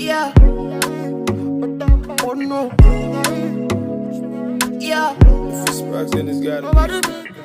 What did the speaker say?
Yeah. Oh no. Yeah. Sparks in his got it.